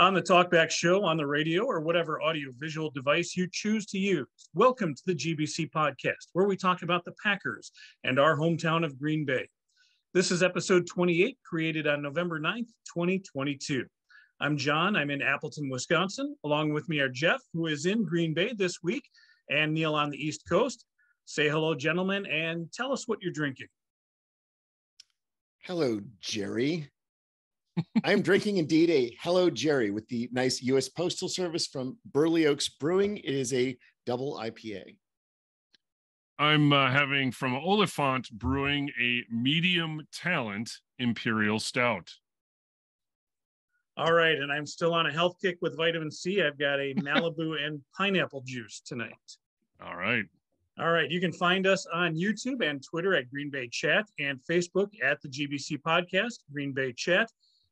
on the Talkback Show, on the radio, or whatever audio visual device you choose to use. Welcome to the GBC podcast, where we talk about the Packers and our hometown of Green Bay. This is episode 28, created on November 9th, 2022. I'm John. I'm in Appleton, Wisconsin. Along with me are Jeff, who is in Green Bay this week, and Neil on the East Coast. Say hello, gentlemen, and tell us what you're drinking. Hello, Jerry. I'm drinking indeed a Hello Jerry with the nice U.S. Postal Service from Burley Oaks Brewing. It is a double IPA. I'm uh, having from Oliphant Brewing a medium talent Imperial Stout. All right, and I'm still on a health kick with vitamin C. I've got a Malibu and pineapple juice tonight. All right. All right, you can find us on YouTube and Twitter at Green Bay Chat and Facebook at the GBC Podcast, Green Bay Chat.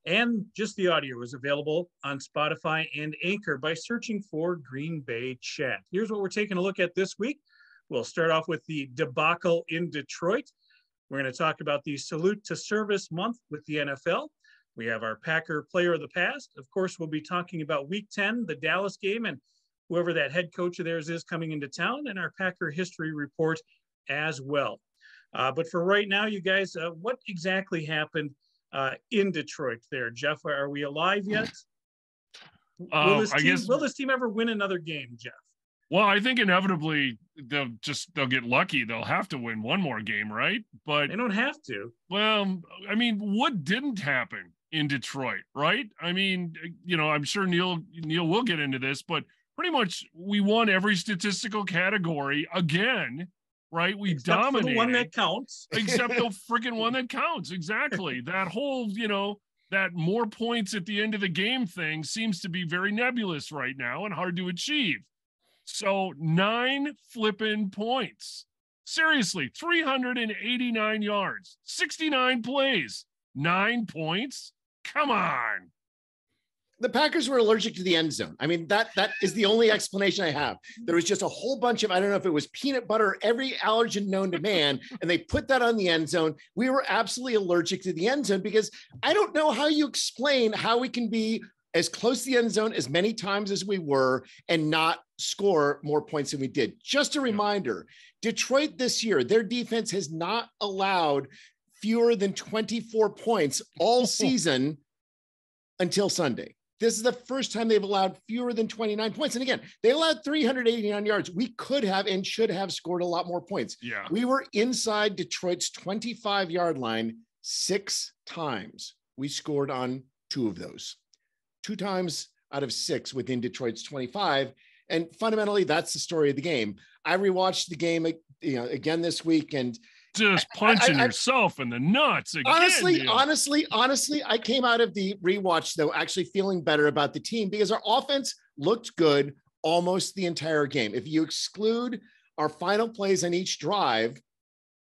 And just the audio is available on Spotify and Anchor by searching for Green Bay Chat. Here's what we're taking a look at this week. We'll start off with the debacle in Detroit. We're going to talk about the Salute to Service month with the NFL. We have our Packer player of the past. Of course, we'll be talking about week 10, the Dallas game, and whoever that head coach of theirs is coming into town, and our Packer history report as well. Uh, but for right now, you guys, uh, what exactly happened uh, in Detroit there. Jeff, are we alive yet? Uh, will, this I team, guess, will this team ever win another game, Jeff? Well, I think inevitably they'll just they'll get lucky. They'll have to win one more game, right? But they don't have to. Well, I mean, what didn't happen in Detroit, right? I mean, you know, I'm sure Neil Neil will get into this, but pretty much we won every statistical category again right? We except dominated the one that counts, except the freaking one that counts. Exactly. That whole, you know, that more points at the end of the game thing seems to be very nebulous right now and hard to achieve. So nine flipping points. Seriously, 389 yards, 69 plays, nine points. Come on the Packers were allergic to the end zone. I mean, that that is the only explanation I have. There was just a whole bunch of I don't know if it was peanut butter, every allergen known to man, and they put that on the end zone. We were absolutely allergic to the end zone because I don't know how you explain how we can be as close to the end zone as many times as we were and not score more points than we did. Just a reminder, Detroit this year, their defense has not allowed fewer than 24 points all season until Sunday. This is the first time they've allowed fewer than 29 points. And again, they allowed 389 yards. We could have and should have scored a lot more points. Yeah. We were inside Detroit's 25 yard line six times. We scored on two of those, two times out of six within Detroit's 25. And fundamentally, that's the story of the game. I rewatched the game you know, again this week, and just punching I, I, yourself in the nuts. Again, honestly, dude. honestly, honestly, I came out of the rewatch though actually feeling better about the team because our offense looked good almost the entire game. If you exclude our final plays on each drive,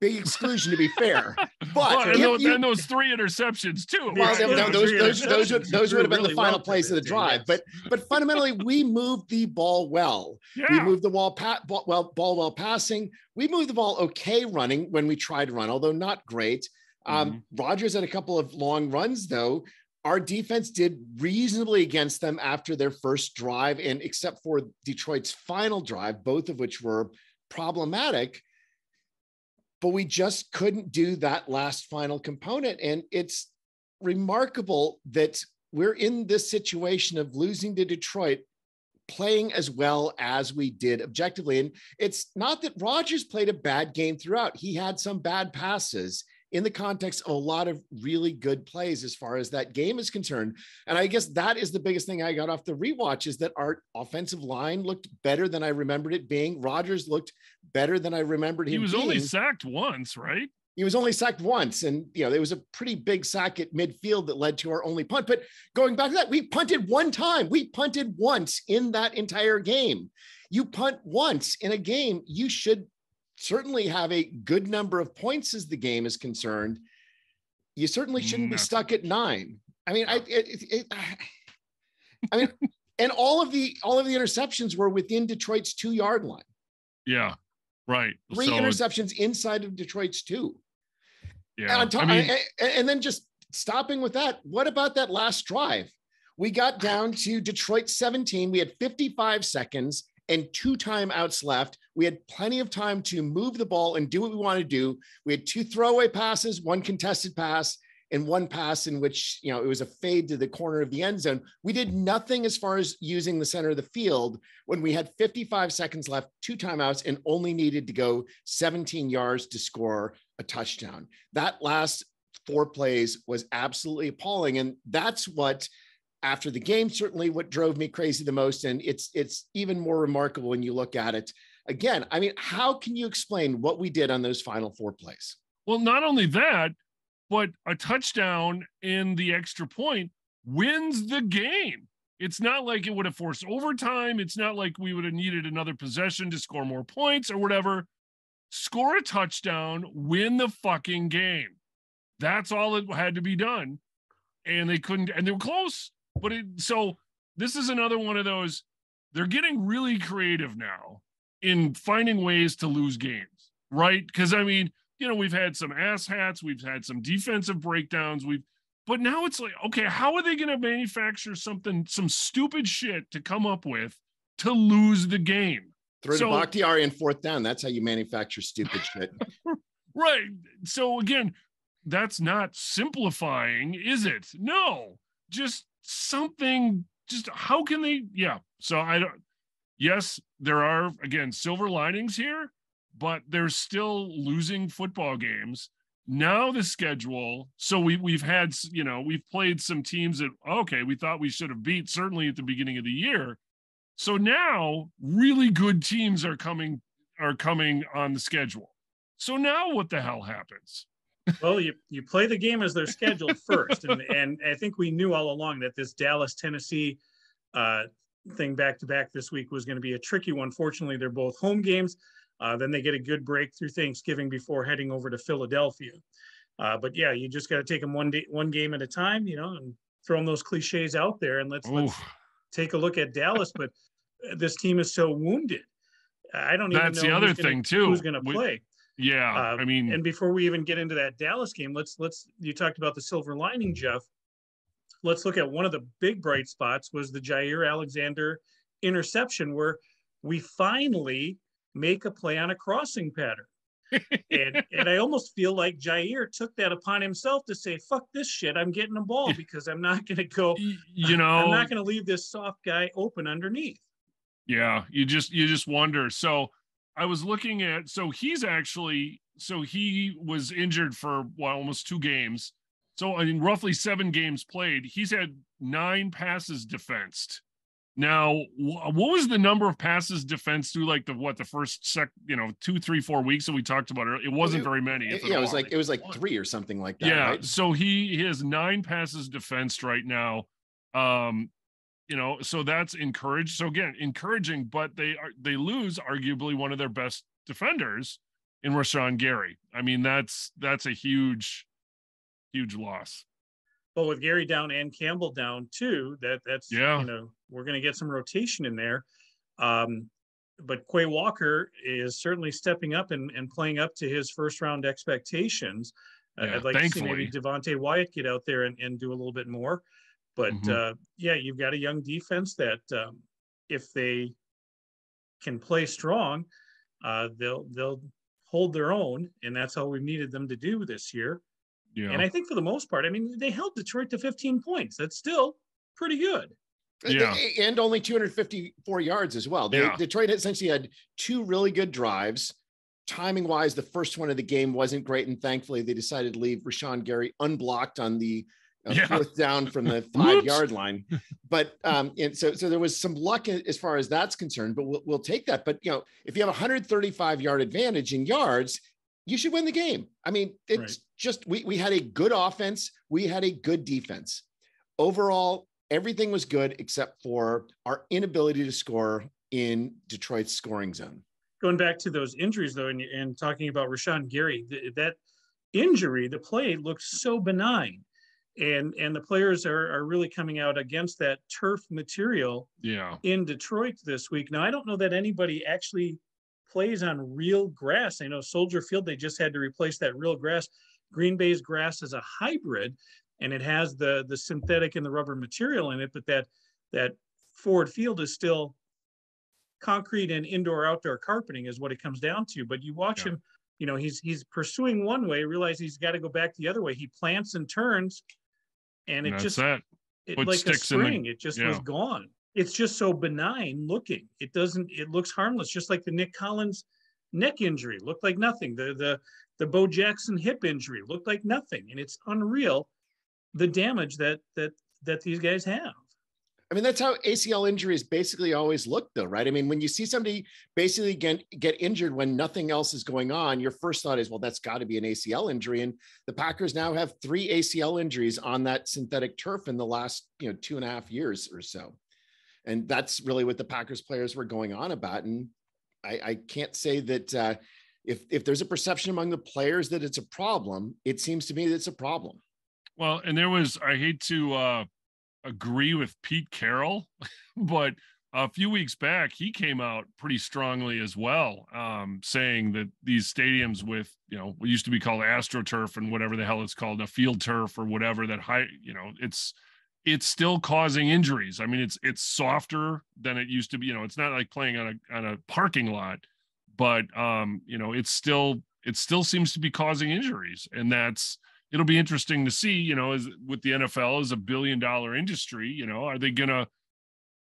big exclusion to be fair. But well, and, those, you, and, those, three interceptions too. Well, those, those, those, would, those would have been really the final well plays of the drive. But but fundamentally, we moved the ball well. Yeah. We moved the ball, ball well ball well passing. We moved the ball okay running when we tried to run, although not great. Um, mm-hmm. Rodgers had a couple of long runs though. Our defense did reasonably against them after their first drive, and except for Detroit's final drive, both of which were problematic but we just couldn't do that last final component. And it's remarkable that we're in this situation of losing to Detroit playing as well as we did objectively. And it's not that Rodgers played a bad game throughout. He had some bad passes in the context of a lot of really good plays as far as that game is concerned. And I guess that is the biggest thing I got off the rewatch is that our offensive line looked better than I remembered it being. Rodgers looked better than I remembered him. He was being. only sacked once, right? He was only sacked once, and you know there was a pretty big sack at midfield that led to our only punt. But going back to that, we punted one time. We punted once in that entire game. You punt once in a game, you should certainly have a good number of points as the game is concerned. You certainly shouldn't be mm, stuck at nine. I mean, I, it, it, I mean, and all of the all of the interceptions were within Detroit's two yard line. Yeah, right. Three so, interceptions inside of Detroit's two. Yeah, and, I mean, and, and then just stopping with that. What about that last drive? we got down to Detroit 17. We had 55 seconds and two timeouts left. We had plenty of time to move the ball and do what we want to do. We had two throwaway passes, one contested pass, and one pass in which you know it was a fade to the corner of the end zone. We did nothing as far as using the center of the field when we had 55 seconds left, two timeouts, and only needed to go 17 yards to score a touchdown. That last four plays was absolutely appalling, and that's what after the game certainly what drove me crazy the most and it's it's even more remarkable when you look at it. Again i mean how can you explain what we did on those final four plays? Well not only that but a touchdown in the extra point wins the game. It's not like it would have forced overtime. It's not like we would have needed another possession to score more points or whatever. Score a touchdown win the fucking game. That's all that had to be done and they couldn't and they were close but it, so this is another one of those. They're getting really creative now in finding ways to lose games, right? Because I mean, you know, we've had some ass hats, we've had some defensive breakdowns, we've but now it's like, okay, how are they going to manufacture something, some stupid shit to come up with to lose the game? Throw so, to Bakhtiari in fourth down. That's how you manufacture stupid shit. right. So again, that's not simplifying, is it? No, just something just how can they yeah. So i don't yes there are again silver linings here but they're still losing football games. Now the schedule so we we've had you know we've played some teams that okay we thought we should have beat certainly at the beginning of the year. So now really good teams are coming are coming on the schedule. So now what the hell happens well, you, you play the game as they're scheduled first. And, and I think we knew all along that this Dallas, Tennessee uh, thing back to back this week was going to be a tricky one. Fortunately, they're both home games. Uh, then they get a good break through Thanksgiving before heading over to Philadelphia. Uh, but yeah, you just got to take them one day, one game at a time, you know, and throw them those cliches out there. And let's, let's take a look at Dallas. But uh, this team is so wounded. I don't even That's know the other thing too. Who's going to play? Yeah, uh, I mean, and before we even get into that Dallas game, let's let's you talked about the silver lining, Jeff. Let's look at one of the big bright spots was the Jaire Alexander interception, where we finally make a play on a crossing pattern. and and I almost feel like Jaire took that upon himself to say, "Fuck this shit! I'm getting a ball because I'm not going to go. You know, I'm not going to leave this soft guy open underneath." Yeah, you just you just wonder. So I was looking at so he's actually so he was injured for well, almost two games. So I mean, roughly seven games played. He's had nine passes defensed. Now, what was the number of passes defense through like the what the first sec, you know, two, three, four weeks that we talked about? It wasn't very many. yeah, it was like it was like three or something like that. Yeah. Right? So he, he has nine passes defensed right now. Um, you know so that's encouraged so again encouraging but they are they lose arguably one of their best defenders in Rashan Gary I mean that's that's a huge huge loss but with Gary down and Campbell down too that that's yeah you know we're going to get some rotation in there um but Quay Walker is certainly stepping up and, and playing up to his first round expectations. Yeah, I'd like thankfully. to see maybe Devonte Wyatt get out there and, and do a little bit more. But mm-hmm. uh, yeah, you've got a young defense that um, if they can play strong, uh, they'll they'll hold their own, and that's all we've needed them to do this year. Yeah. And I think for the most part, I mean, they held Detroit to 15 points. That's still pretty good. Yeah. And only 254 yards as well. They, yeah. Detroit essentially had two really good drives. Timing wise, the first one of the game wasn't great. And thankfully, they decided to leave Rashan Gary unblocked on the yeah. fourth down from the five yard line. But um, and so so there was some luck as far as that's concerned. But we'll, we'll take that. But you know, if you have a 135 yard advantage in yards, you should win the game. I mean, it's right. just we we had a good offense, we had a good defense. Overall, everything was good except for our inability to score in Detroit's scoring zone. Going back to those injuries though, and, and talking about Rashan Gary, that injury, the play looked so benign and and the players are, are really coming out against that turf material yeah in detroit this week now i don't know that anybody actually plays on real grass i know soldier field they just had to replace that real grass green bay's grass is a hybrid and it has the the synthetic and the rubber material in it, but that that Ford Field is still concrete and indoor outdoor carpeting is what it comes down to. But you watch yeah. him, you know, he's he's pursuing one way, realize he's got to go back the other way. He plants and turns, and it just that. it like a spring, the, it just yeah. was gone. It's just so benign looking. It doesn't. It looks harmless, just like the Nick Collins neck injury looked like nothing. The the the Bo Jackson hip injury looked like nothing, and it's unreal the damage that that that these guys have. I mean, that's how ACL injuries basically always look, though, right? I mean, when you see somebody basically get, get injured when nothing else is going on, your first thought is, well, that's got to be an ACL injury. And the Packers now have three ACL injuries on that synthetic turf in the last, you know, two and a half years or so. And that's really what the Packers players were going on about. And I, I can't say that uh, if if there's a perception among the players that it's a problem, it seems to me that it's a problem. Well, and there was I hate to uh, agree with Pete Carroll, but a few weeks back he came out pretty strongly as well, um, saying that these stadiums with you know what used to be called AstroTurf and whatever the hell it's called, a field turf or whatever that high you know it's it's still causing injuries. I mean, it's it's softer than it used to be. You know, it's not like playing on a on a parking lot, but um, you know, it's still it still seems to be causing injuries, and that's it'll be interesting to see. You know, as with the NFL as a billion dollar industry, you know, are they gonna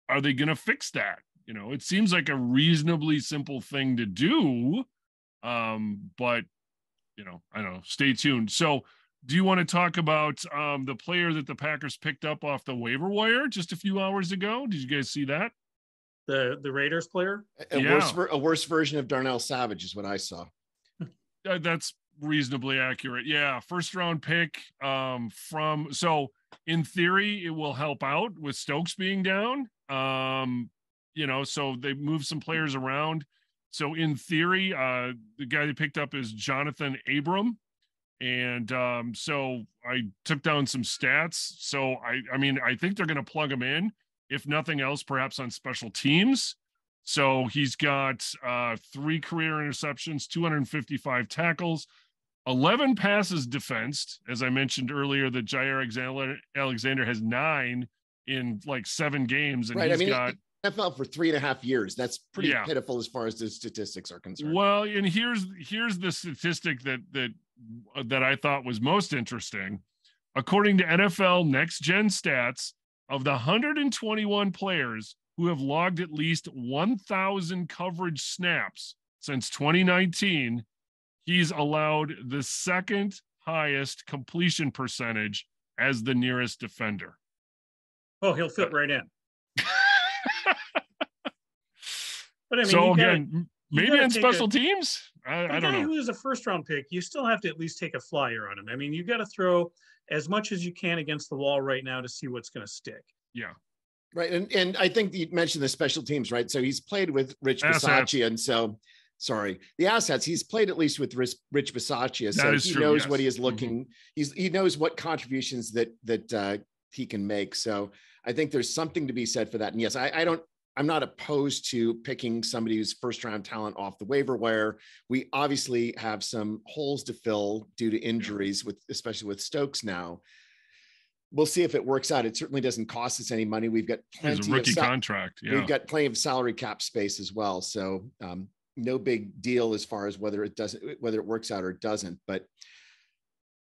are they gonna fix that? You know, it seems like a reasonably simple thing to do, um, but you know, I don't know. Stay tuned. So do you want to talk about um, the player that the Packers picked up off the waiver wire just a few hours ago? Did you guys see that? The the Raiders player? A, yeah. worse, a worse version of Darnell Savage is what I saw. Uh, that's reasonably accurate. Yeah, first round pick um, from so in theory it will help out with Stokes being down. Um, you know, so they move some players around. So in theory, uh, the guy they picked up is Jonathan Abram, and um, so I took down some stats. So I, I mean, I think they're going to plug him in, if nothing else, perhaps on special teams. So he's got uh, three career interceptions, 255 tackles, 11 passes defensed. As I mentioned earlier, that Jaire Alexander has nine in like seven games, and right. he's I mean, got. NFL for three and a half years. That's pretty yeah. pitiful as far as the statistics are concerned. Well, and here's here's the statistic that that uh, that I thought was most interesting. According to NFL Next Gen Stats, of the 121 players who have logged at least 1,000 coverage snaps since 2019, he's allowed the second highest completion percentage as the nearest defender. Oh, he'll fit right in. but I mean, so again, gotta, maybe on special a, teams. I, I don't know. Who is a first round pick? You still have to at least take a flyer on him. I mean, you got to throw as much as you can against the wall right now to see what's going to stick. Yeah. Right. And and I think you mentioned the special teams, right? So he's played with Rich Bisaccia. And so sorry, the assets, he's played at least with Rich, Rich Bisaccia. So he true, knows yes. what he is looking, mm-hmm. he's he knows what contributions that that uh, he can make. So I think there's something to be said for that. And yes, I, I don't I'm not opposed to picking somebody who's first round talent off the waiver wire. We obviously have some holes to fill due to injuries with especially with Stokes now. We'll see if it works out. It certainly doesn't cost us any money. We've got plenty a rookie of sal- contract. Yeah. We've got plenty of salary cap space as well. So um, no big deal as far as whether it doesn't whether it works out or it doesn't. But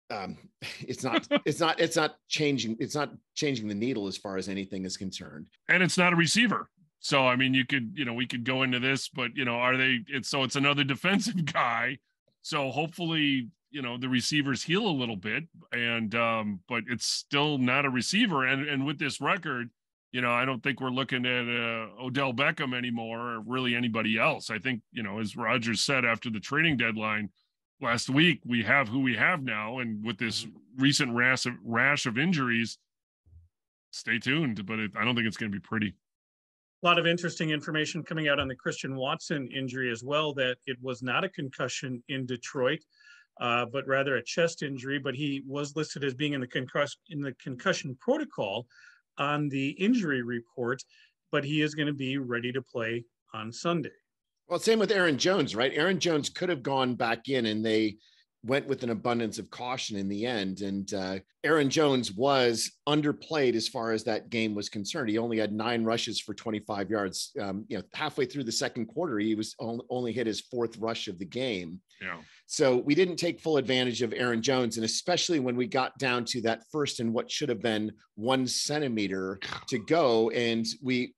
um, it's not it's not it's not changing it's not changing the needle as far as anything is concerned and it's not a receiver so I mean, you could, you know, we could go into this, but you know, are they? It's so it's another defensive guy. So hopefully, you know, the receivers heal a little bit, and um, but it's still not a receiver. And and with this record, you know, I don't think we're looking at uh, Odell Beckham anymore, or really anybody else. I think, you know, as Rodgers said after the trading deadline last week, we have who we have now, and with this recent rash of rash of injuries, stay tuned. But it, I don't think it's going to be pretty a lot of interesting information coming out on the Christian Watson injury as well, that it was not a concussion in Detroit, uh, but rather a chest injury. But he was listed as being in the concussion in the concussion protocol on the injury report, but he is going to be ready to play on Sunday. Well, same with Aaron Jones, right? Aaron Jones could have gone back in and they went with an abundance of caution in the end. And uh, Aaron Jones was underplayed as far as that game was concerned. He only had nine rushes for 25 yards. Um, you know, halfway through the second quarter, he was only hit his fourth rush of the game. Yeah. So we didn't take full advantage of Aaron Jones, and especially when we got down to that first and what should have been one centimeter to go, and we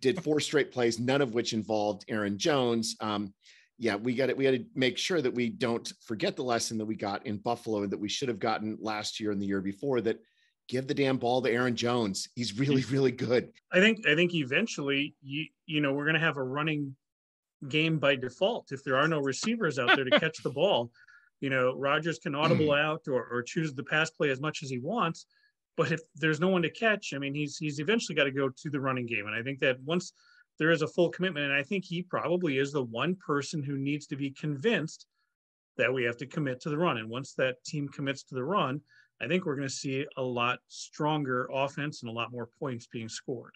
did four straight plays, none of which involved Aaron Jones. Um, yeah, we got it. We got to make sure that we don't forget the lesson that we got in Buffalo and that we should have gotten last year and the year before. That give the damn ball to Aaron Jones. He's really, really good. I think. I think eventually, you you know, we're going to have a running game by default if there are no receivers out there to catch the ball. You know, Rodgers can hmm. audible out or, or choose the pass play as much as he wants. But if there's no one to catch, I mean, he's he's eventually got to go to the running game. And I think that once there is a full commitment. And I think he probably is the one person who needs to be convinced that we have to commit to the run. And once that team commits to the run, I think we're going to see a lot stronger offense and a lot more points being scored.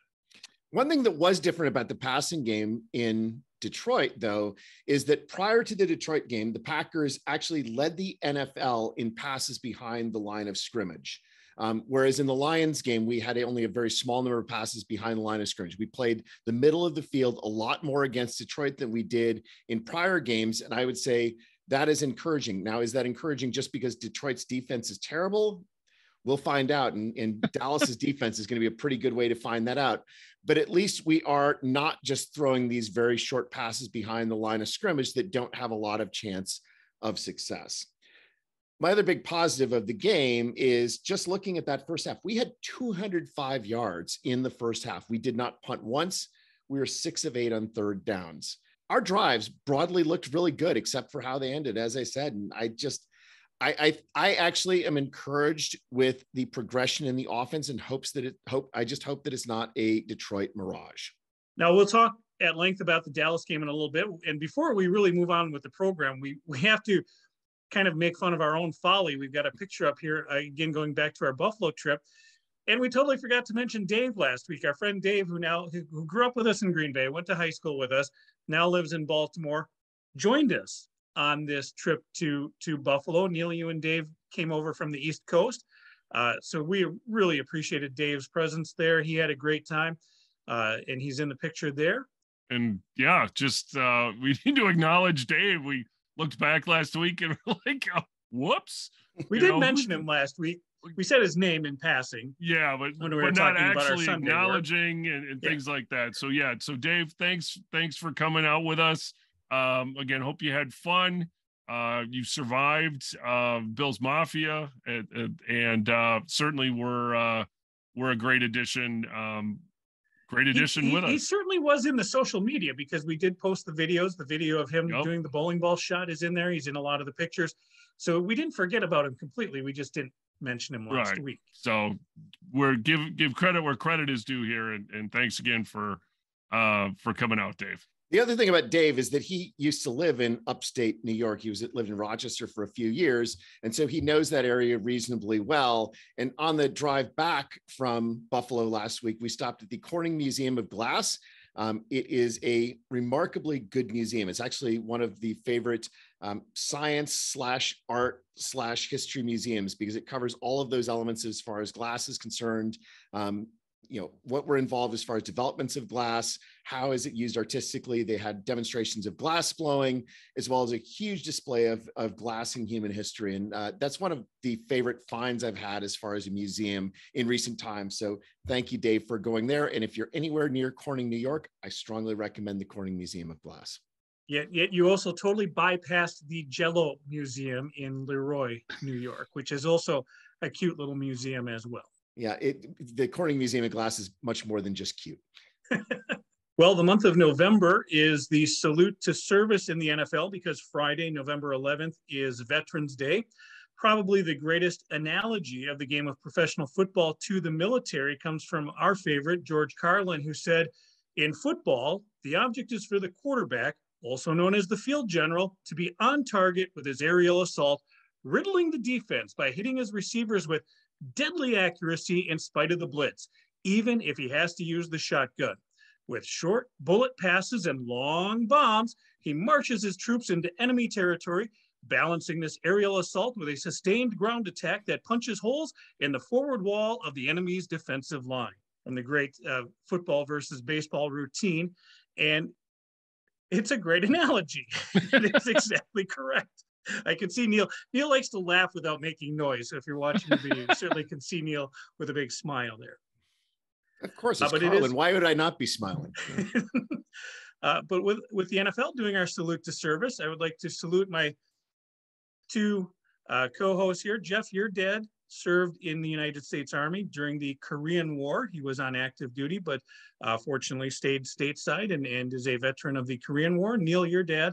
One thing that was different about the passing game in Detroit, though, is that prior to the Detroit game, the Packers actually led the NFL in passes behind the line of scrimmage. Um, whereas in the Lions game, we had only a very small number of passes behind the line of scrimmage. We played the middle of the field a lot more against Detroit than we did in prior games. And I would say that is encouraging. Now, is that encouraging just because Detroit's defense is terrible? We'll find out. And, and Dallas's defense is going to be a pretty good way to find that out. But at least we are not just throwing these very short passes behind the line of scrimmage that don't have a lot of chance of success my other big positive of the game is just looking at that first half. We had 205 yards in the first half. We did not punt once. We were six of eight on third downs. Our drives broadly looked really good, except for how they ended, as I said. And I just, I, I, I actually am encouraged with the progression in the offense and hopes that it hope. I just hope that it's not a Detroit mirage. Now we'll talk at length about the Dallas game in a little bit. And before we really move on with the program, we we have to kind of make fun of our own folly. We've got a picture up here, uh, again, going back to our Buffalo trip. And we totally forgot to mention Dave last week. Our friend Dave, who now who grew up with us in Green Bay, went to high school with us, now lives in Baltimore, joined us on this trip to to Buffalo. Neil, you and Dave came over from the East Coast, uh, so we really appreciated Dave's presence there. He had a great time, uh, and he's in the picture there. And yeah, just uh, we need to acknowledge Dave. We looked back last week and we're like, oh, whoops. We you did know, mention him last week. We said his name in passing. Yeah, but when we were not actually acknowledging and, and, things yeah. like that. So yeah, so Dave, thanks, thanks for coming out with us. Um, again, hope you had fun. Uh, you survived uh, Bill's Mafia, and, and uh, certainly were uh, were a great addition. Um, great addition he, with he, us. He certainly was in the social media because we did post the videos. The video of him yep. doing the bowling ball shot is in there. He's in a lot of the pictures. So we didn't forget about him completely. We just didn't mention him last right. week. So we're give give credit where credit is due here, and, and thanks again for uh for coming out, Dave. The other thing about Dave is that he used to live in upstate New York. He was lived in Rochester for a few years, and so he knows that area reasonably well. And on the drive back from Buffalo last week, we stopped at the Corning Museum of Glass. Um, it is a remarkably good museum. It's actually one of the favorite um, science slash art slash history museums because it covers all of those elements as far as glass is concerned. Um, you know what were involved as far as developments of glass how is it used artistically? They had demonstrations of glass blowing as well as a huge display of, of glass in human history. And uh, that's one of the favorite finds i've had as far as a museum in recent times. So thank you dave for going there. And if you're anywhere near corning new york i strongly recommend the corning museum of glass. Yet, yet you also totally bypassed the Jello Museum in Leroy, New York, which is also a cute little museum as well yeah, it, the Corning Museum of Glass is much more than just cute. well, the month of November is the salute to service in the NFL because Friday, November 11th, is Veterans Day. Probably the greatest analogy of the game of professional football to the military comes from our favorite, George Carlin, who said, In football, the object is for the quarterback, also known as the field general, to be on target with his aerial assault, riddling the defense by hitting his receivers with deadly accuracy in spite of the blitz, even if he has to use the shotgun. With short bullet passes and long bombs, he marches his troops into enemy territory, balancing this aerial assault with a sustained ground attack that punches holes in the forward wall of the enemy's defensive line from the great uh, football versus baseball routine. And it's a great analogy. it's exactly correct. I can see Neil. Neil likes to laugh without making noise. So if you're watching the video, you certainly can see Neil with a big smile there. Of course, it's uh, Carlin. It is, Why would I not be smiling? uh, but with with the NFL doing our salute to service, I would like to salute my two uh, co-hosts here. Jeff, your dad served in the United States Army during the Korean War. He was on active duty, but uh, fortunately stayed stateside and, and is a veteran of the Korean War. Neil, your dad, uh,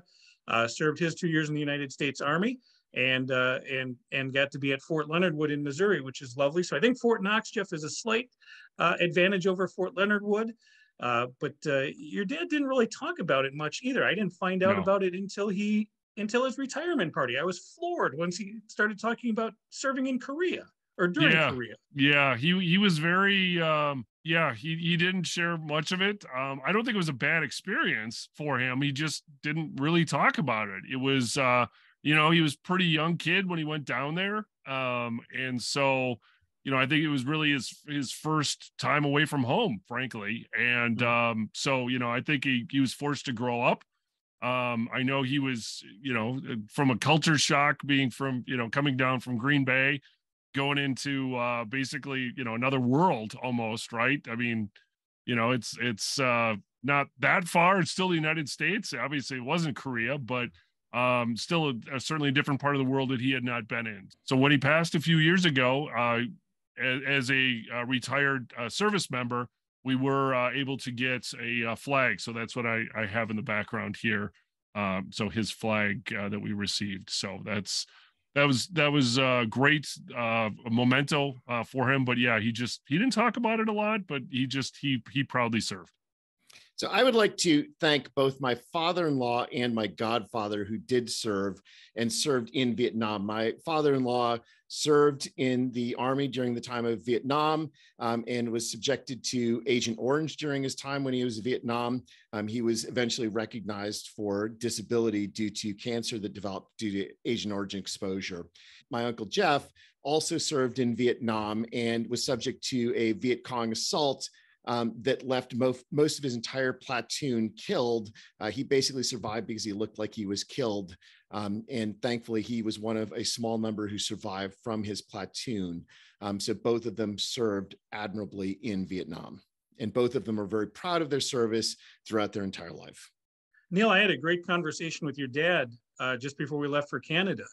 served his two years in the United States Army and uh, and and got to be at Fort Leonard Wood in Missouri, which is lovely. So I think Fort Knox, Jeff, is a slight uh, advantage over Fort Leonard Wood. Uh, but uh, your dad didn't really talk about it much either. I didn't find out no. about it until he until his retirement party. I was floored once he started talking about serving in Korea or during yeah, Korea. Yeah, he he was very um yeah, he he didn't share much of it. Um I don't think it was a bad experience for him. He just didn't really talk about it. It was uh you know, he was pretty young kid when he went down there. Um and so you know, I think it was really his his first time away from home, frankly. And mm-hmm. um so, you know, I think he he was forced to grow up um, I know he was, you know, from a culture shock being from, you know, coming down from Green Bay, going into uh basically, you know, another world almost, right? I mean, you know, it's it's uh not that far. It's still the United States. Obviously, it wasn't Korea, but um still a, a certainly a different part of the world that he had not been in. So when he passed a few years ago, uh as, a uh, retired uh, service member, we were uh, able to get a, a, uh, flag. So that's what I, I have in the background here. Um, so his flag uh, that we received. So that's that was that was uh, great uh, memento uh, for him. But yeah, he just he didn't talk about it a lot, but he just he he proudly served. So I would like to thank both my father-in-law and my godfather who did serve and served in Vietnam. My father-in-law served in the army during the time of Vietnam um, and was subjected to Agent Orange during his time when he was in Vietnam. Um, he was eventually recognized for disability due to cancer that developed due to Agent Orange exposure. My uncle Jeff also served in Vietnam and was subject to a Viet Cong assault um, that left most, most of his entire platoon killed. Uh, he basically survived because he looked like he was killed. Um, and thankfully, he was one of a small number who survived from his platoon. Um, so both of them served admirably in Vietnam. And both of them are very proud of their service throughout their entire life. Neil, I had a great conversation with your dad uh, just before we left for Canada.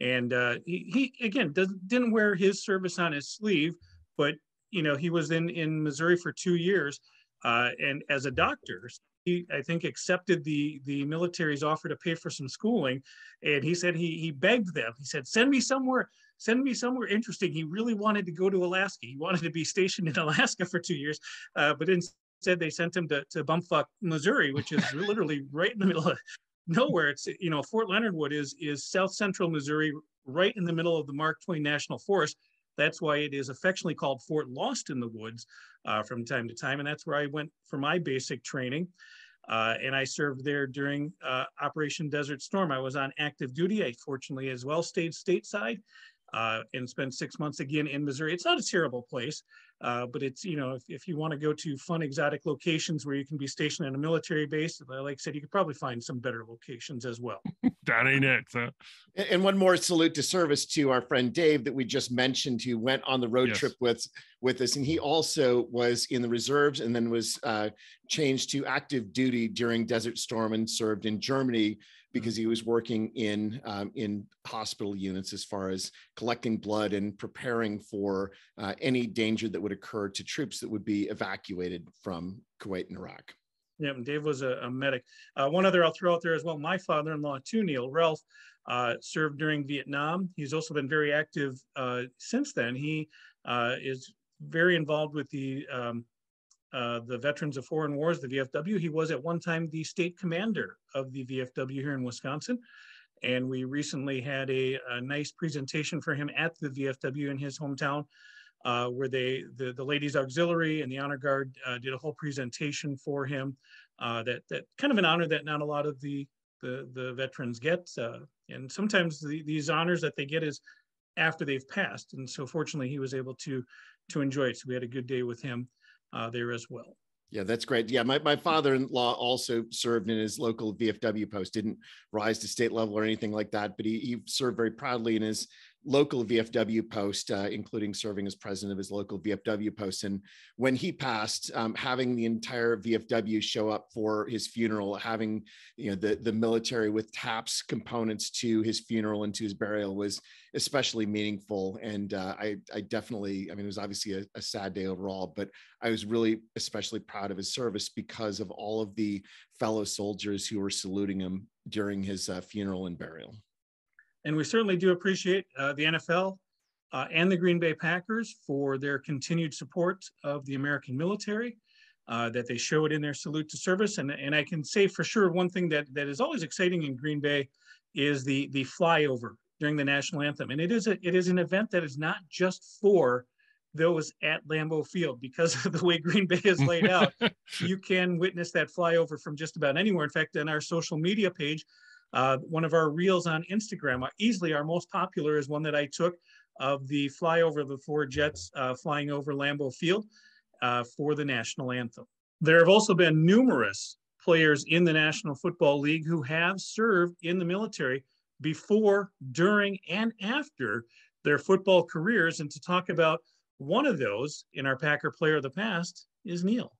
And uh, he, he, again, does, didn't wear his service on his sleeve, but you know, he was in in Missouri for two years, uh, and as a doctor, he I think accepted the the military's offer to pay for some schooling, and he said he he begged them. He said, "Send me somewhere." Send me somewhere interesting. He really wanted to go to Alaska. He wanted to be stationed in Alaska for two years, uh, but instead they sent him to, to Bumfuck, Missouri, which is literally right in the middle of nowhere. It's you know Fort Leonard Wood is is south central Missouri, right in the middle of the Mark Twain National Forest. That's why it is affectionately called Fort Lost in the Woods uh, from time to time. And that's where I went for my basic training. Uh, and I served there during uh, Operation Desert Storm. I was on active duty. I fortunately as well stayed stateside uh, and spent six months again in Missouri. It's not a terrible place, uh, but it's, you know, if, if you want to go to fun, exotic locations where you can be stationed in a military base, like I said, you could probably find some better locations as well. that ain't it. So. And one more salute to service to our friend Dave that we just mentioned, who went on the road yes. trip with with us, and he also was in the reserves and then was uh, changed to active duty during Desert Storm and served in Germany because he was working in um, in hospital units as far as collecting blood and preparing for uh, any danger that would occur to troops that would be evacuated from Kuwait and Iraq. Yeah, Dave was a, a medic. Uh, one other I'll throw out there as well. My father-in-law too, Neil Ralph, uh, served during Vietnam. He's also been very active uh, since then. He uh, is very involved with the um, uh, the Veterans of Foreign Wars, the VFW. He was at one time the state commander of the VFW here in Wisconsin. And we recently had a, a nice presentation for him at the VFW in his hometown, uh, where they, the, the Ladies Auxiliary and the Honor Guard uh, did a whole presentation for him. Uh, that, that kind of an honor that not a lot of the, the, the veterans get. Uh, And sometimes the, these honors that they get is after they've passed. And so fortunately, he was able to to enjoy it. So we had a good day with him uh, there as well. Yeah, that's great. Yeah, my, my father-in-law also served in his local VFW post, didn't rise to state level or anything like that, but he, he served very proudly in his local VFW post, uh, including serving as president of his local VFW post. And when he passed, um, having the entire VFW show up for his funeral, having you know the the military with TAPS components to his funeral and to his burial was especially meaningful. And uh, I I definitely, I mean, it was obviously a, a sad day overall, but I was really especially proud of his service because of all of the fellow soldiers who were saluting him during his uh, funeral and burial. And we certainly do appreciate uh, the NFL uh, and the Green Bay Packers for their continued support of the American military, uh, that they show it in their salute to service. And, and I can say for sure one thing that, that is always exciting in Green Bay is the, the flyover during the national anthem. And it is, a, it is an event that is not just for those at Lambeau Field because of the way Green Bay is laid out. you can witness that flyover from just about anywhere. In fact, on our social media page, uh, one of our reels on Instagram, uh, easily our most popular is one that I took of the flyover of the four jets uh, flying over Lambeau Field uh, for the national anthem. There have also been numerous players in the National Football League who have served in the military before, during, and after their football careers. And to talk about one of those in our Packer player of the past is Neil.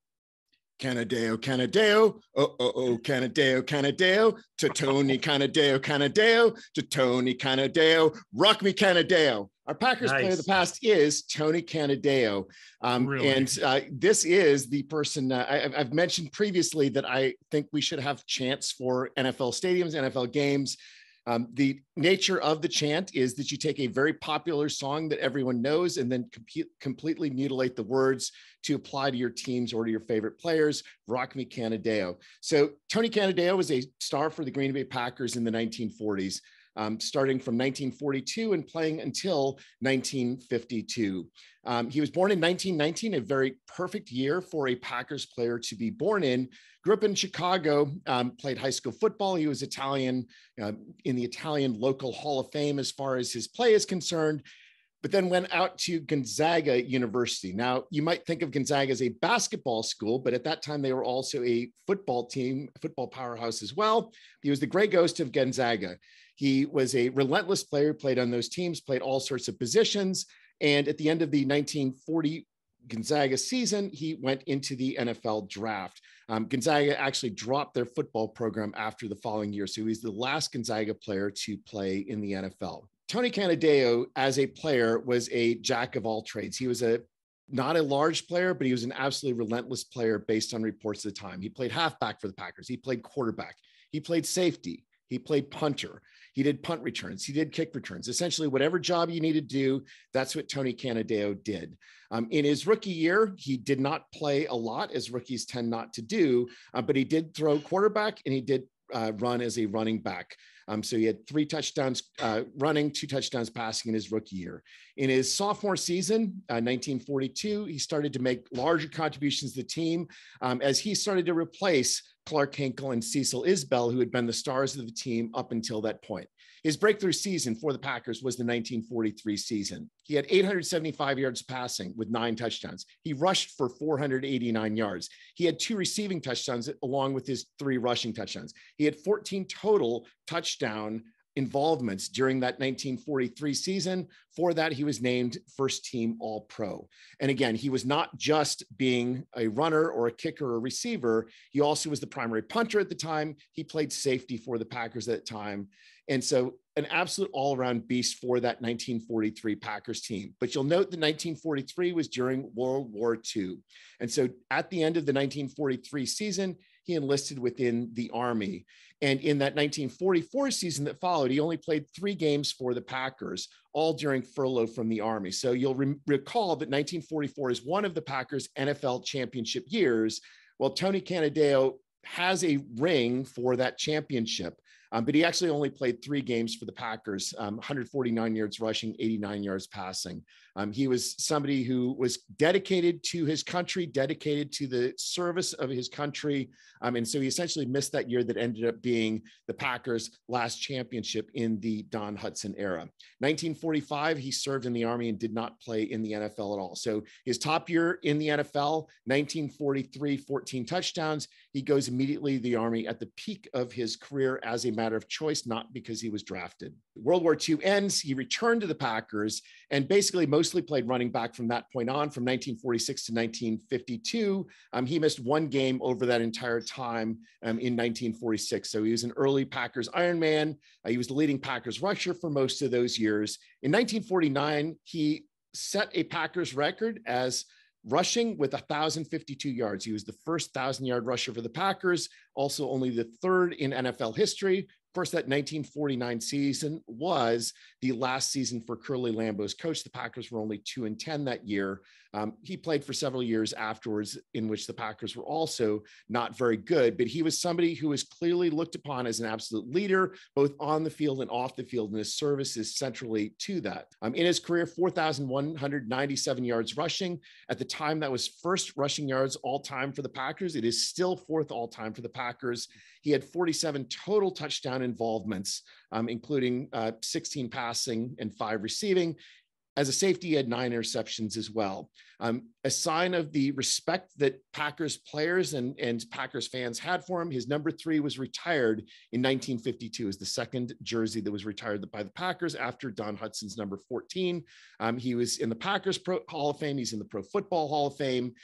Canadeo, Canadeo, oh, oh, oh, Canadeo, Canadeo, to Tony Canadeo, Canadeo, to Tony Canadeo, rock me Canadeo. Our Packers nice. player of the past is Tony Canadeo. Um, really? And uh, this is the person uh, I, have mentioned previously that I think we should have chance for NFL stadiums, NFL games. Um, the nature of the chant is that you take a very popular song that everyone knows and then com- completely mutilate the words to apply to your teams or to your favorite players. Rock Me Canadeo. So Tony Canadeo was a star for the Green Bay Packers in the 1940s. Um, starting from 1942 and playing until 1952. Um, he was born in 1919, a very perfect year for a Packers player to be born in Grew up in Chicago, um, played high school football. He was Italian uh, in the Italian local Hall of Fame as far as his play is concerned, but then went out to Gonzaga University. Now, you might think of Gonzaga as a basketball school, but at that time they were also a football team, football powerhouse as well. He was the gray ghost of Gonzaga. He was a relentless player, played on those teams, played all sorts of positions. And at the end of the 1940 Gonzaga season, he went into the NFL draft. Um, Gonzaga actually dropped their football program after the following year. So he's the last Gonzaga player to play in the NFL. Tony Canadeo, as a player, was a jack of all trades. He was a not a large player, but he was an absolutely relentless player based on reports at the time. He played halfback for the Packers. He played quarterback. He played safety. He played punter. He did punt returns. He did kick returns. Essentially, whatever job you need to do, that's what Tony Canadeo did. Um, in his rookie year, he did not play a lot, as rookies tend not to do, uh, but he did throw quarterback and he did uh, run as a running back. Um, so he had three touchdowns uh, running, two touchdowns passing in his rookie year. In his sophomore season, uh, 1942, he started to make larger contributions to the team um, as he started to replace Clark Hinkle and Cecil Isbell, who had been the stars of the team up until that point. His breakthrough season for the Packers was the 1943 season. He had 875 yards passing with nine touchdowns. He rushed for 489 yards. He had two receiving touchdowns along with his three rushing touchdowns. He had 14 total touchdown involvements during that 1943 season. For that, he was named first team All Pro. And again, he was not just being a runner or a kicker or receiver, he also was the primary punter at the time. He played safety for the Packers at the time. And so, an absolute all around beast for that 1943 Packers team. But you'll note that 1943 was during World War II. And so, at the end of the 1943 season, he enlisted within the Army. And in that 1944 season that followed, he only played three games for the Packers, all during furlough from the Army. So you'll re- recall that 1944 is one of the Packers' NFL championship years. Well, Tony Canadeo has a ring for that championship. Um, but he actually only played three games for the Packers, um, 149 yards rushing, 89 yards passing. Um, he was somebody who was dedicated to his country, dedicated to the service of his country. Um, and so he essentially missed that year that ended up being the Packers' last championship in the Don Hutson era. 1945, he served in the Army and did not play in the NFL at all. So his top year in the NFL, 1943, 14 touchdowns. He goes immediately to the Army at the peak of his career as a matter of choice, not because he was drafted. World War II ends. He returned to the Packers and basically mostly played running back from that point on, from 1946 to 1952. Um, he missed one game over that entire time um, in 1946. So he was an early Packers Ironman. Uh, he was the leading Packers rusher for most of those years. In 1949, he set a Packers record as rushing with 1,052 yards. He was the first 1,000 yard rusher for the Packers, also only the third in NFL history. Of course, that 1949 season was the last season for Curly Lambeau's coach. The Packers were only two and 10 that year. Um, he played for several years afterwards, in which the Packers were also not very good, but he was somebody who was clearly looked upon as an absolute leader, both on the field and off the field, and his service is centrally to that. Um, in his career, 4,197 yards rushing. At the time, that was first rushing yards all time for the Packers. It is still fourth all time for the Packers. He had 47 total touchdown involvements, um, including uh, 16 passing and five receiving. As a safety, he had nine interceptions as well. Um, a sign of the respect that Packers players and, and Packers fans had for him, his number three was retired in 1952 as the second jersey that was retired by the Packers after Don Hutson's number 14. Um, he was in the Packers Pro Hall of Fame. He's in the Pro Football Hall of Fame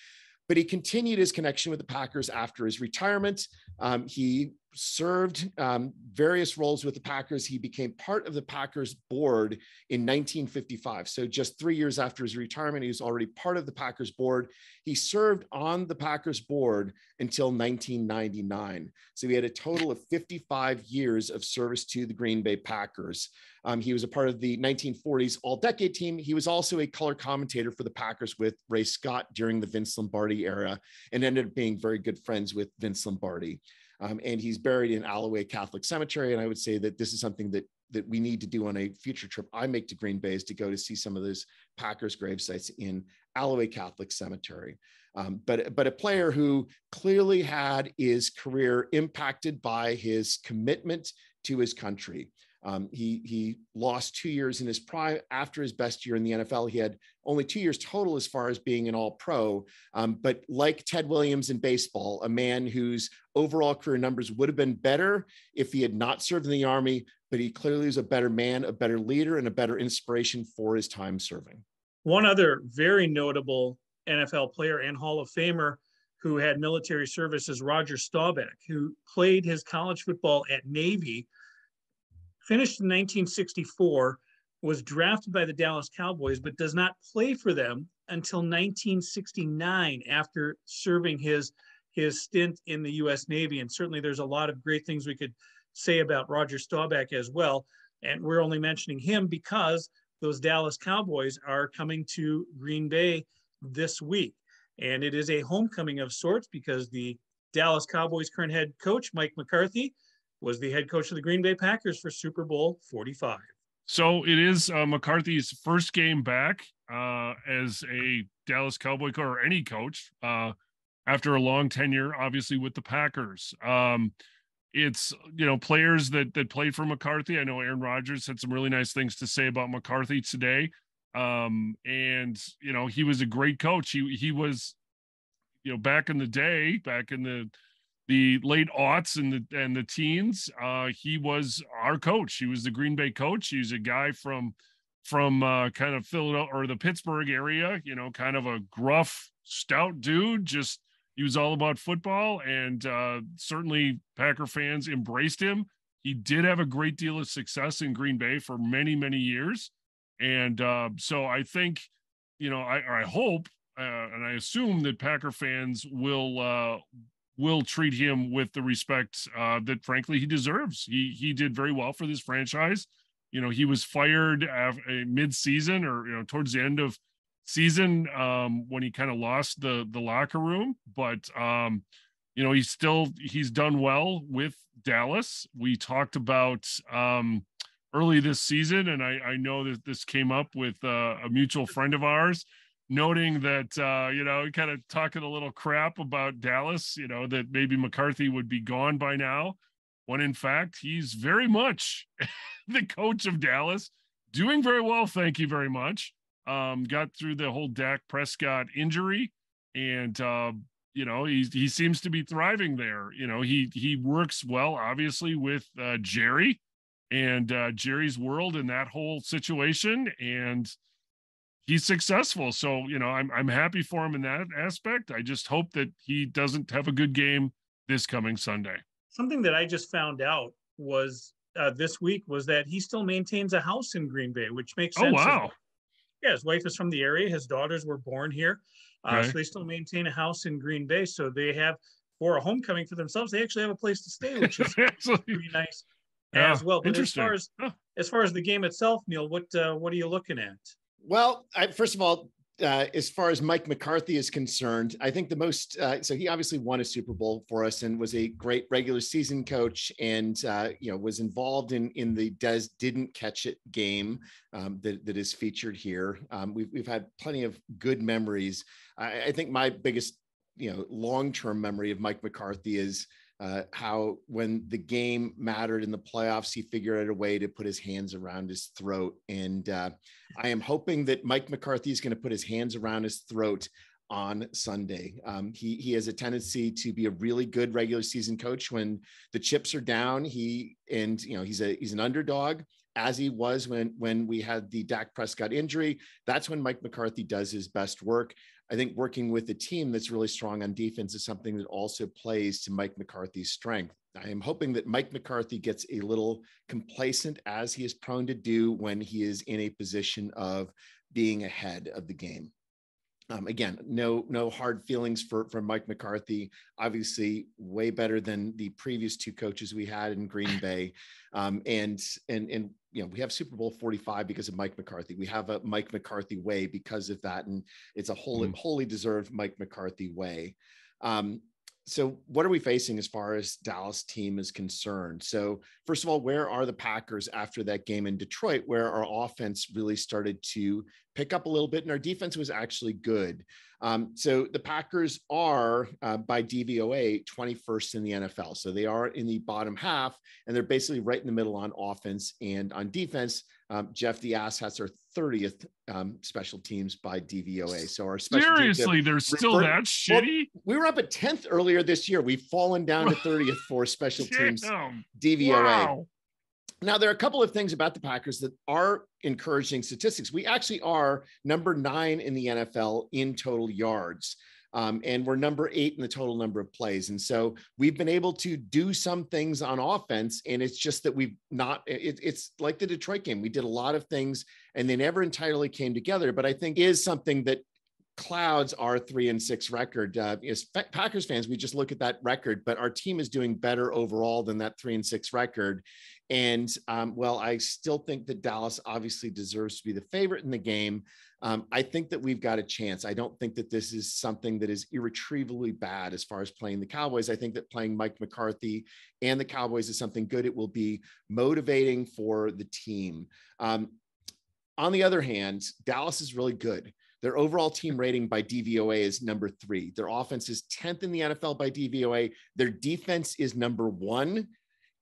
but he continued his connection with the Packers after his retirement. Um, he served um, various roles with the Packers. He became part of the Packers board in 1955. So, just three years after his retirement, he was already part of the Packers board. He served on the Packers board until 1999. So, he had a total of 55 years of service to the Green Bay Packers. Um, he was a part of the 1940s All Decade team. He was also a color commentator for the Packers with Ray Scott during the Vince Lombardi era and ended up being very good friends with Vince Lombardi. Um, and he's buried in Allouez Catholic Cemetery. And I would say that this is something that that we need to do on a future trip I make to Green Bay is to go to see some of those Packers grave sites in Allouez Catholic Cemetery. Um, but but a player who clearly had his career impacted by his commitment to his country. Um, he he lost two years in his prime after his best year in the NFL. He had only two years total as far as being an All Pro. Um, but like Ted Williams in baseball, a man whose overall career numbers would have been better if he had not served in the Army. But he clearly was a better man, a better leader, and a better inspiration for his time serving. One other very notable NFL player and Hall of Famer who had military service is Roger Staubach, who played his college football at Navy finished in 1964, was drafted by the Dallas Cowboys, but does not play for them until 1969 after serving his his stint in the U.S. Navy. And certainly, there's a lot of great things we could say about Roger Staubach as well. And we're only mentioning him because those Dallas Cowboys are coming to Green Bay this week. And it is a homecoming of sorts because the Dallas Cowboys current head coach, Mike McCarthy, was the head coach of the Green Bay Packers for Super Bowl 45. So it is uh, McCarthy's first game back uh, as a Dallas Cowboy coach or any coach uh, after a long tenure, obviously with the Packers. Um, it's you know players that that played for McCarthy. I know Aaron Rodgers had some really nice things to say about McCarthy today, um, and you know he was a great coach. He he was, you know, back in the day, back in the the late aughts and the and the teens. Uh, he was our coach. He was the Green Bay coach. He's a guy from from uh, kind of Philadelphia or the Pittsburgh area. You know, kind of a gruff, stout dude. Just he was all about football, and uh, certainly Packer fans embraced him. He did have a great deal of success in Green Bay for many many years, and uh, so I think, you know, I, I hope uh, and I assume that Packer fans will uh, will treat him with the respect uh, that frankly he deserves. He he did very well for this franchise. You know, he was fired mid-season or you know towards the end of season um, when he kind of lost the the locker room, but um, you know he's still he's done well with Dallas. We talked about um, early this season, and I, I know that this came up with uh, a mutual friend of ours, noting that uh, you know, kind of talking a little crap about Dallas, you know, that maybe McCarthy would be gone by now, when in fact he's very much the coach of Dallas, doing very well. Thank you very much. Um, got through the whole Dak Prescott injury, and uh, you know he he seems to be thriving there. You know he he works well, obviously, with uh, Jerry and uh, Jerry's world in that whole situation, and he's successful. So you know, I'm I'm happy for him in that aspect. I just hope that he doesn't have a good game this coming Sunday. Something that I just found out was uh, this week was that he still maintains a house in Green Bay, which makes oh, sense. Oh wow! Yeah, his wife is from the area. His daughters were born here, uh, okay. so they still maintain a house in Green Bay. So they have for a homecoming for themselves. They actually have a place to stay, which is pretty nice yeah, as well. But as far as huh. as far as the game itself, Neil, what uh, what are you looking at? Well, I, first of all, uh, as far as Mike McCarthy is concerned, I think the most uh, so he obviously won a Super Bowl for us and was a great regular season coach, and uh, you know was involved in in the Dez didn't catch it game um, that that is featured here. Um, we've we've had plenty of good memories. I, I think my biggest you know long term memory of Mike McCarthy is uh, how when the game mattered in the playoffs, he figured out a way to put his hands around his throat. And uh, I am hoping that Mike McCarthy is going to put his hands around his throat on Sunday. Um, he he has a tendency to be a really good regular season coach when the chips are down. He and you know he's a he's an underdog as he was when when we had the Dak Prescott injury. That's when Mike McCarthy does his best work. I think working with a team that's really strong on defense is something that also plays to Mike McCarthy's strength. I am hoping that Mike McCarthy gets a little complacent as he is prone to do when he is in a position of being ahead of the game. Um, again, no no hard feelings for for Mike McCarthy. Obviously, way better than the previous two coaches we had in Green Bay, um, and and and you know we have Super Bowl forty five because of Mike McCarthy. We have a Mike McCarthy way because of that, and it's a wholly mm. wholly deserved Mike McCarthy way. Um, so what are we facing as far as Dallas team is concerned? So first of all, where are the Packers after that game in Detroit, where our offense really started to pick up a little bit and our defense was actually good. Um, so the Packers are uh, by DVOA 21st in the NFL. So they are in the bottom half and they're basically right in the middle on offense and on defense. Um, Jeff the Ass has 30th um, special teams by DVOA. So our special seriously, they're still that shitty. Well, we were up at 10th earlier this year. We've fallen down to 30th for special teams DVOA. Wow. Now, there are a couple of things about the Packers that are encouraging statistics. We actually are number nine in the NFL in total yards. Um, and we're number eight in the total number of plays. And so we've been able to do some things on offense, and it's just that we've not. It, it's like the Detroit game. We did a lot of things, and they never entirely came together. But I think is something that clouds our three and six record. Uh, as Packers fans, we just look at that record, but our team is doing better overall than that three and six record. And um, well, I still think that Dallas obviously deserves to be the favorite in the game. Um, I think that we've got a chance. I don't think that this is something that is irretrievably bad as far as playing the Cowboys. I think that playing Mike McCarthy and the Cowboys is something good. It will be motivating for the team. Um, on the other hand, Dallas is really good. Their overall team rating by DVOA is number three. Their offense is 10th in the NFL by DVOA. Their defense is number one,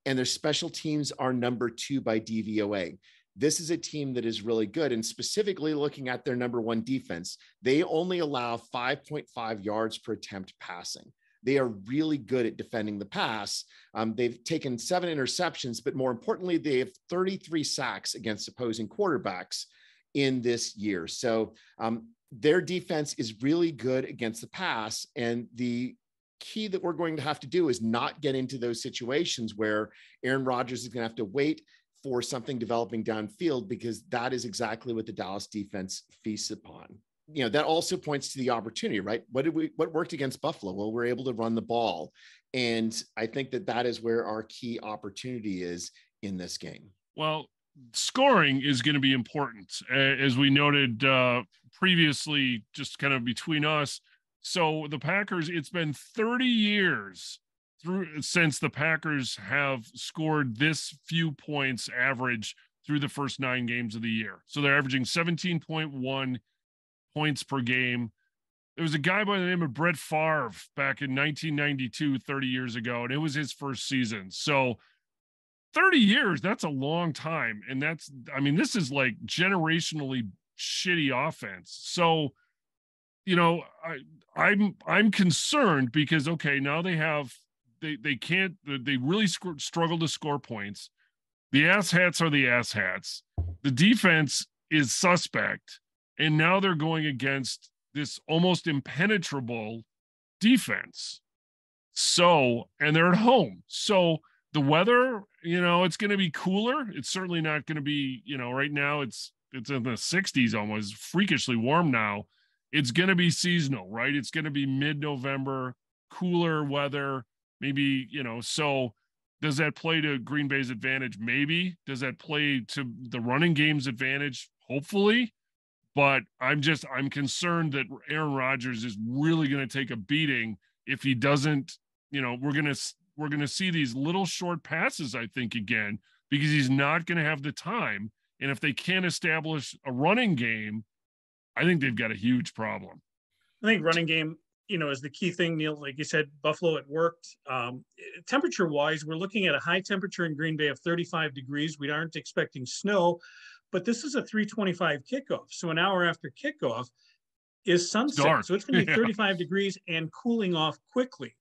and their special teams are number two by DVOA. This is a team that is really good. And specifically looking at their number one defense, they only allow 5.5 yards per attempt passing. They are really good at defending the pass. Um, they've taken seven interceptions, but more importantly, they have 33 sacks against opposing quarterbacks in this year. So um, their defense is really good against the pass. And the key that we're going to have to do is not get into those situations where Aaron Rodgers is going to have to wait for something developing downfield because that is exactly what the Dallas defense feasts upon. You know, that also points to the opportunity, right? What did we what worked against Buffalo? Well, we're able to run the ball. And I think that that is where our key opportunity is in this game. Well, scoring is going to be important, as we noted uh, previously, just kind of between us. So the Packers, it's been 30 years through since the Packers have scored this few points average through the first nine games of the year. So they're averaging 17.1 points per game. There was a guy by the name of Brett Favre back in 1992, 30 years ago, and it was his first season. So 30 years, that's a long time. And that's, I mean, this is like generationally shitty offense. So, you know, I, I'm I'm concerned because okay, now they have they they can't they really sc- struggle to score points. The ass hats are the ass hats. The defense is suspect, and now they're going against this almost impenetrable defense. So, and they're at home. So the weather, you know, it's going to be cooler. It's certainly not going to be, you know, right now it's it's in the 60s almost freakishly warm now. It's going to be seasonal, right? It's going to be mid-November, cooler weather, maybe, you know, so does that play to Green Bay's advantage? Maybe. Does that play to the running game's advantage? Hopefully. But I'm just I'm concerned that Aaron Rodgers is really going to take a beating if he doesn't, you know, we're going to we're going to see these little short passes I think again because he's not going to have the time and if they can't establish a running game, I think they've got a huge problem. I think running game you know, is the key thing, Neil. Like you said, Buffalo, it worked. Um, temperature wise, we're looking at a high temperature in Green Bay of 35 degrees. We aren't expecting snow, but this is a 325 kickoff. So an hour after kickoff is sunset. So it's going to be 35 degrees and cooling off quickly.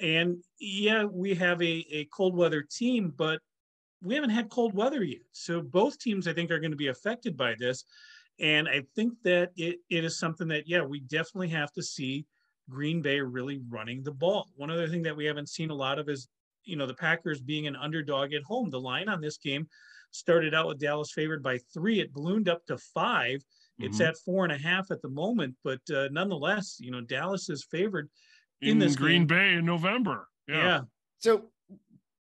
And yeah, we have a, a cold weather team, but we haven't had cold weather yet. So both teams, I think, are going to be affected by this. And I think that it, it is something that, yeah, we definitely have to see Green Bay really running the ball. One other thing that we haven't seen a lot of is, you know, the Packers being an underdog at home. The line on this game started out with Dallas favored by three. It ballooned up to 5 mm-hmm. It's at four and a half at the moment, but uh, nonetheless, you know, Dallas is favored in, in this Green game. Bay in November. Yeah. yeah. So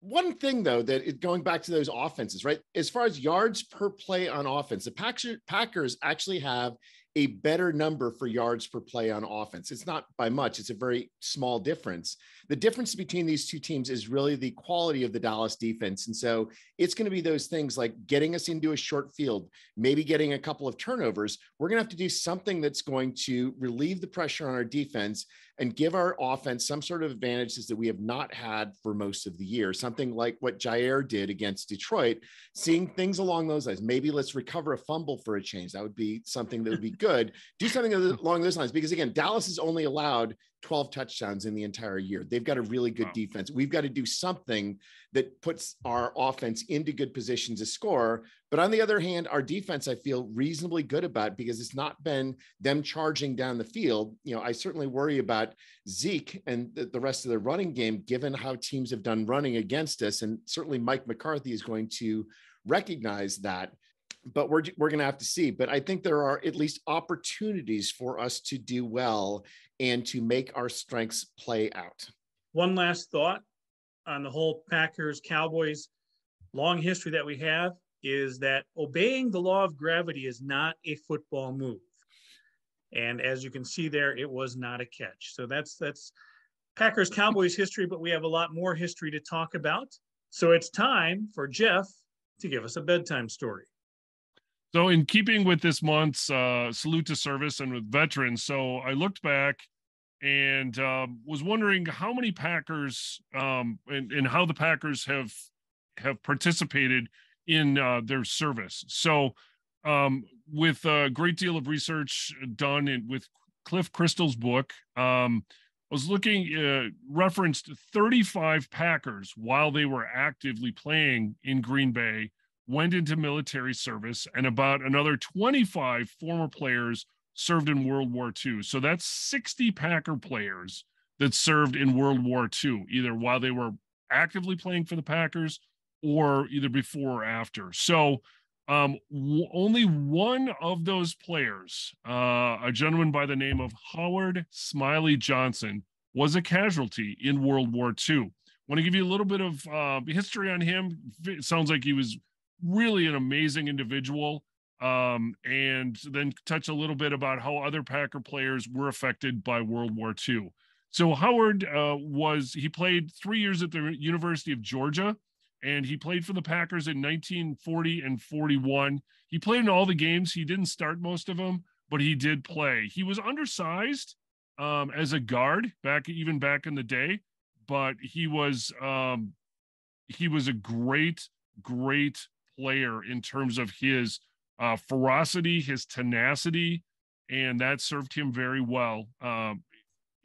one thing though that it, going back to those offenses, right? As far as yards per play on offense, the Packers actually have a better number for yards per play on offense. It's not by much, it's a very small difference. The difference between these two teams is really the quality of the Dallas defense. And so it's going to be those things like getting us into a short field, maybe getting a couple of turnovers. We're going to have to do something that's going to relieve the pressure on our defense and give our offense some sort of advantages that we have not had for most of the year. Something like what Jaire did against Detroit, seeing things along those lines. Maybe let's recover a fumble for a change. That would be something that would be good. Do something along those lines because again, Dallas is only allowed 12 touchdowns in the entire year. They've got a really good wow. defense. We've got to do something that puts our offense into good positions to score. But on the other hand, our defense, I feel reasonably good about because it's not been them charging down the field. You know, I certainly worry about Zeke and the rest of the running game, given how teams have done running against us. And certainly Mike McCarthy is going to recognize that but we're we're going to have to see. But I think there are at least opportunities for us to do well and to make our strengths play out. One last thought on the whole Packers Cowboys long history that we have is that obeying the law of gravity is not a football move. And as you can see there, it was not a catch. So that's that's Packers Cowboys history, but we have a lot more history to talk about. So it's time for Jeff to give us a bedtime story. So, in keeping with this month's uh, salute to service and with veterans, so I looked back and um, was wondering how many Packers um, and, and how the Packers have have participated in uh, their service. So, um, with a great deal of research done in, with Cliff Christl's book, um, I was looking uh, referenced 35 Packers while they were actively playing in Green Bay went into military service, and about another 25 former players served in World War II. So that's 60 Packer players that served in World War II, either while they were actively playing for the Packers or either before or after. So um, w- only one of those players, uh, a gentleman by the name of Howard Smiley Johnson, was a casualty in World War II. Want to give you a little bit of uh, history on him? It sounds like he was really an amazing individual. Um, and then touch a little bit about how other Packer players were affected by World War II. So Howard uh, was he played three years at the University of Georgia, and he played for the Packers in 1940 and 41. He played in all the games. He didn't start most of them, but he did play. He was undersized um, as a guard back even back in the day, but he was um, he was a great great player in terms of his uh, ferocity, his tenacity, and that served him very well um,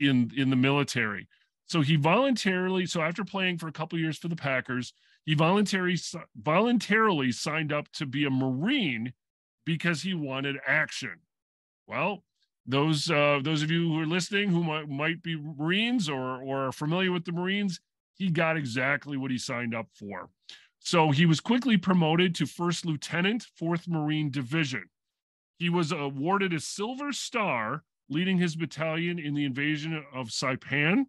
in in the military. So he voluntarily, so after playing for a couple years for the Packers, he voluntarily voluntarily signed up to be a Marine because he wanted action. Well, those uh, those of you who are listening who might, might be Marines or or are familiar with the Marines, he got exactly what he signed up for. So he was quickly promoted to first lieutenant, 4th Marine Division. He was awarded a Silver Star leading his battalion in the invasion of Saipan.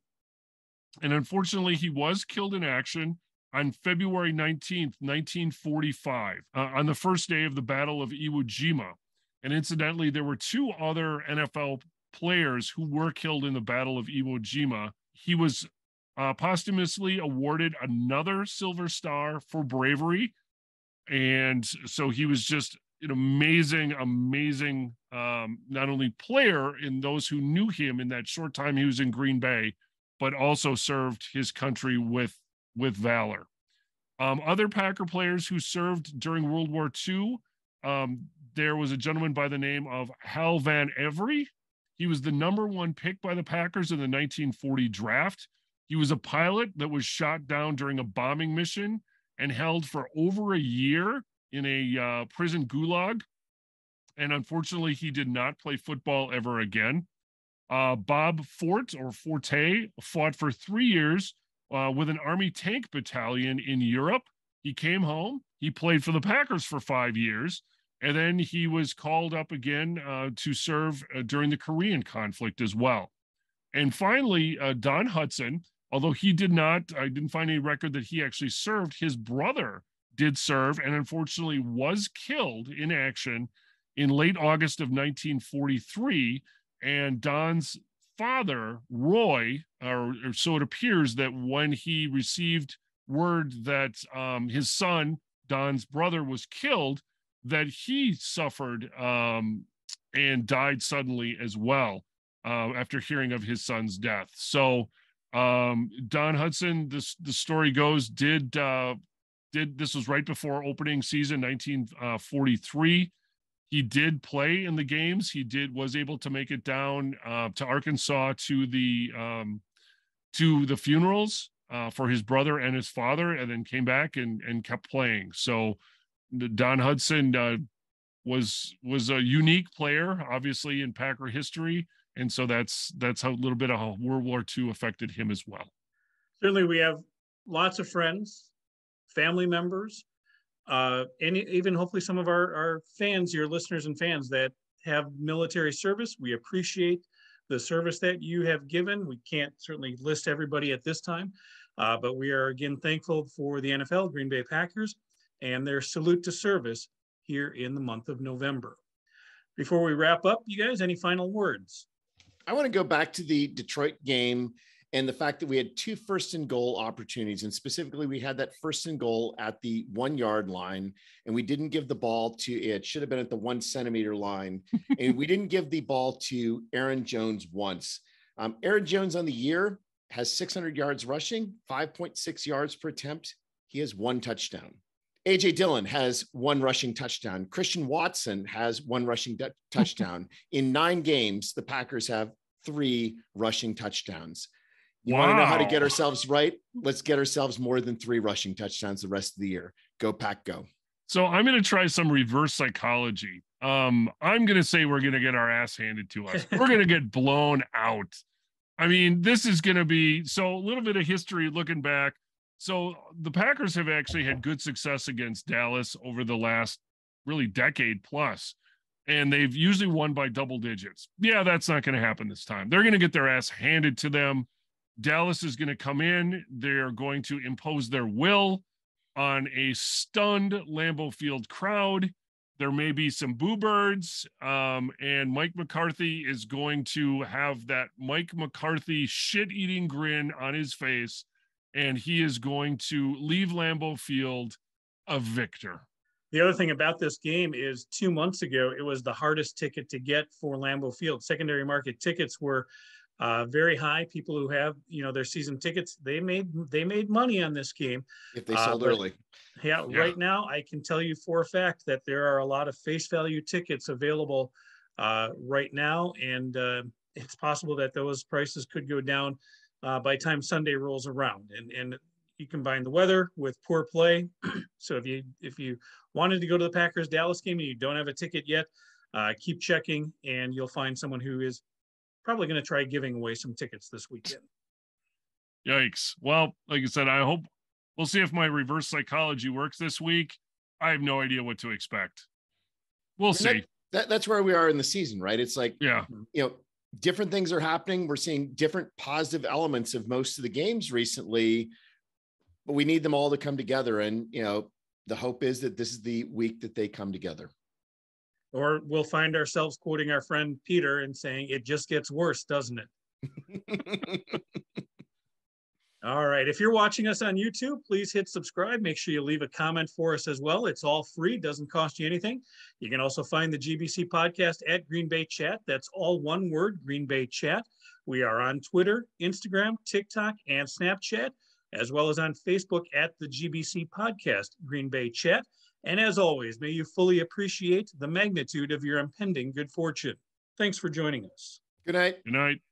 And unfortunately, he was killed in action on February 19th, 1945, uh, on the first day of the Battle of Iwo Jima. And incidentally, there were two other NFL players who were killed in the Battle of Iwo Jima. He was uh, posthumously awarded another Silver Star for bravery. And so he was just an amazing, amazing, um, not only player in those who knew him in that short time he was in Green Bay, but also served his country with with valor. Um, other Packer players who served during World War II, um, there was a gentleman by the name of Hal Van Every. He was the number one pick by the Packers in the 1940 draft. He was a pilot that was shot down during a bombing mission and held for over a year in a uh, prison gulag. And unfortunately, he did not play football ever again. Uh, Bob Fort or Forte fought for three years uh, with an Army tank battalion in Europe. He came home. He played for the Packers for five years. And then he was called up again uh, to serve uh, during the Korean conflict as well. And finally, uh, Don Hutson, although he did not, I didn't find any record that he actually served, his brother did serve and unfortunately was killed in action in late August of 1943. And Don's father, Roy, or, or, so it appears that when he received word that um, his son, Don's brother, was killed, that he suffered um, and died suddenly as well uh, after hearing of his son's death. So um, Don Hutson, this the story goes, did uh, did this was right before opening season 1943 he did play in the games. He did was able to make it down uh, to Arkansas to the um, to the funerals uh, for his brother and his father, and then came back and and kept playing. So Don Hutson uh, was was a unique player, obviously in Packer history, and so that's that's how a little bit of how World War II affected him as well. Certainly, we have lots of friends, family members uh, and even hopefully some of our, our fans, your listeners and fans that have military service. We appreciate the service that you have given. We can't certainly list everybody at this time, uh, but we are again thankful for the NFL, Green Bay Packers, and their salute to service here in the month of November. Before we wrap up, you guys, any final words? I want to go back to the Detroit game and the fact that we had two first and goal opportunities and specifically we had that first and goal at the one yard line and we didn't give the ball to it should have been at the one centimeter line and we didn't give the ball to aaron jones once. Um, aaron jones on the year has 600 yards rushing 5.6 yards per attempt. He has one touchdown AJ Dillon has one rushing touchdown. Christian Watson has one rushing touchdown. In nine games, the Packers have three rushing touchdowns. You wow. want to know how to get ourselves right? Let's get ourselves more than three rushing touchdowns the rest of the year. Go pack, go. So I'm going to try some reverse psychology. Um, I'm going to say we're going to get our ass handed to us. we're going to get blown out. I mean, this is going to be so a little bit of history looking back. So the Packers have actually had good success against Dallas over the last really decade plus, and they've usually won by double digits. Yeah, that's not going to happen this time. They're going to get their ass handed to them. Dallas is going to come in. They're going to impose their will on a stunned Lambeau Field crowd. There may be some boo birds, um, and Mike McCarthy is going to have that Mike McCarthy shit eating grin on his face, and he is going to leave Lambeau Field a victor. The other thing about this game is two months ago, it was the hardest ticket to get for Lambeau Field. Secondary market tickets were uh, very high. People who have you know their season tickets, they made they made money on this game if they sold uh, early. Yeah, yeah, right now I can tell you for a fact that there are a lot of face value tickets available uh, right now, and uh, it's possible that those prices could go down uh, by time Sunday rolls around. And and you combine the weather with poor play. so if you if you wanted to go to the Packers Dallas game and you don't have a ticket yet, uh, keep checking, and you'll find someone who is probably going to try giving away some tickets this weekend. Yikes! Well, like I said, I hope we'll see if my reverse psychology works this week. I have no idea what to expect. We'll see. That, that, that's where we are in the season, right? It's like, yeah, you know, different things are happening. We're seeing different positive elements of most of the games recently, but we need them all to come together. And, you know, the hope is that this is the week that they come together. Or we'll find ourselves quoting our friend Peter and saying, it just gets worse, doesn't it? All right. If you're watching us on YouTube, please hit subscribe. Make sure you leave a comment for us as well. It's all free, doesn't cost you anything. You can also find the GBC podcast at Green Bay Chat. That's all one word, Green Bay Chat. We are on Twitter, Instagram, TikTok, and Snapchat, as well as on Facebook at the GBC podcast, Green Bay Chat. And as always, may you fully appreciate the magnitude of your impending good fortune. Thanks for joining us. Good night. Good night.